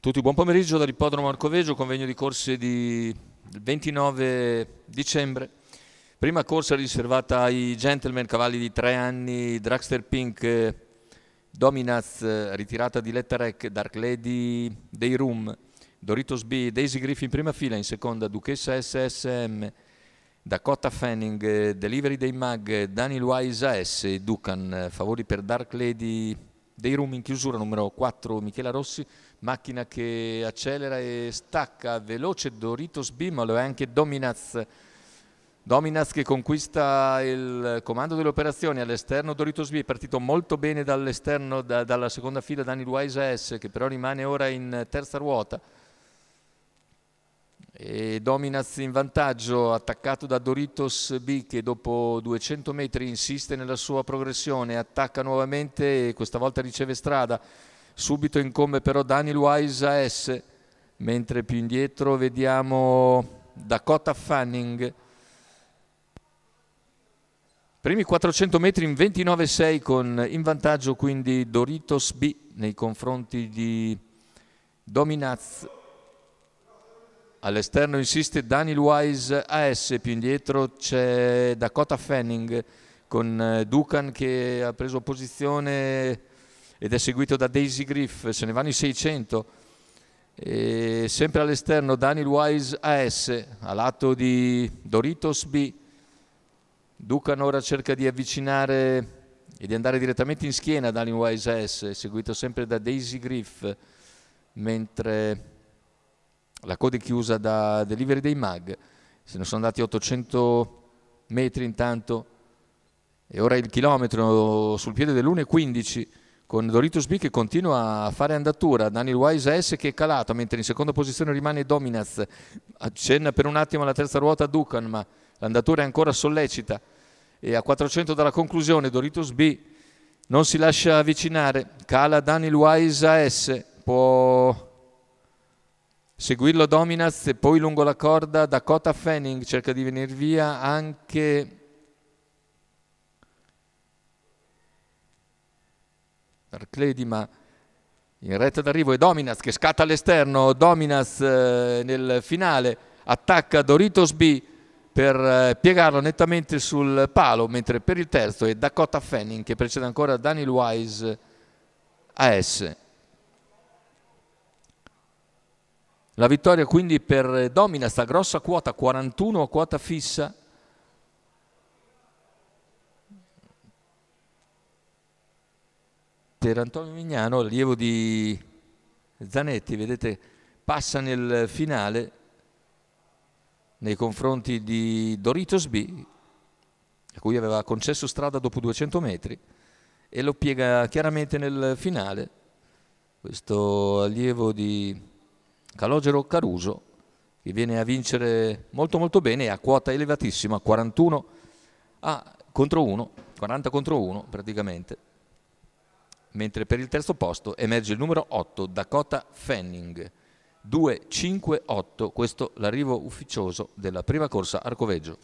tutti, buon pomeriggio dall'ippodromo Arcoveggio, convegno di corse di 29 dicembre. Prima corsa riservata ai gentleman, cavalli di tre anni, Dragster Pink, Dominaz, ritirata di Letta Rec, Dark Lady, Day Room, Doritos B, Daisy Griffin in prima fila, in seconda Duchessa SSM, Dakota Fanning, Delivery Day Mag, Daniel Wise AS, Ducan, favori per Dark Lady Day Room in chiusura, numero 4 Michela Rossi, macchina che accelera e stacca veloce Doritos B ma lo è anche Dominaz. Dominaz che conquista il comando delle operazioni all'esterno Doritos B è partito molto bene dall'esterno da, dalla seconda fila Daniel Wise S che però rimane ora in terza ruota Dominaz in vantaggio attaccato da Doritos B che dopo 200 metri insiste nella sua progressione attacca nuovamente e questa volta riceve strada. Subito incombe però Daniel Wise a S mentre più indietro vediamo Dakota Fanning. Primi 400 metri in 29,6 con in vantaggio quindi Doritos B nei confronti di Dominaz all'esterno insiste Daniel Wise AS più indietro c'è Dakota Fanning con Ducan che ha preso posizione ed è seguito da Daisy Griff, se ne vanno i 600. E sempre all'esterno Daniel Wise AS, a lato di Doritos B. Ducan ora cerca di avvicinare e di andare direttamente in schiena Daniel Wise AS, seguito sempre da Daisy Griff, mentre la coda è chiusa da Delivery Day Mag. Se ne sono andati 800 metri intanto e ora il chilometro sul piede dell'1.15 con Doritos B che continua a fare andatura, Daniel Wise S che è calato, mentre in seconda posizione rimane Dominaz, accenna per un attimo alla terza ruota Ducan, ma l'andatura è ancora sollecita. E a 400 dalla conclusione Doritos B non si lascia avvicinare, cala Daniel Wise S, può seguirlo Dominaz e poi lungo la corda Dakota Fanning cerca di venire via anche Arcledi ma in retta d'arrivo è Dominas che scatta all'esterno, Dominas eh, nel finale attacca Doritos B per eh, piegarlo nettamente sul palo, mentre per il terzo è Dakota Fanning che precede ancora Daniel Wise AS. La vittoria quindi per Dominas a grossa quota, 41 a quota fissa, per Antonio Mignano, allievo di Zanetti, vedete, passa nel finale nei confronti di Doritos B, a cui aveva concesso strada dopo 200 metri, e lo piega chiaramente nel finale, questo allievo di Calogero Caruso, che viene a vincere molto molto bene, a quota elevatissima, 41 a contro 1, 40 contro 1 praticamente mentre per il terzo posto emerge il numero 8 Dakota Fanning 2-5-8, questo l'arrivo ufficioso della prima corsa Arcoveggio.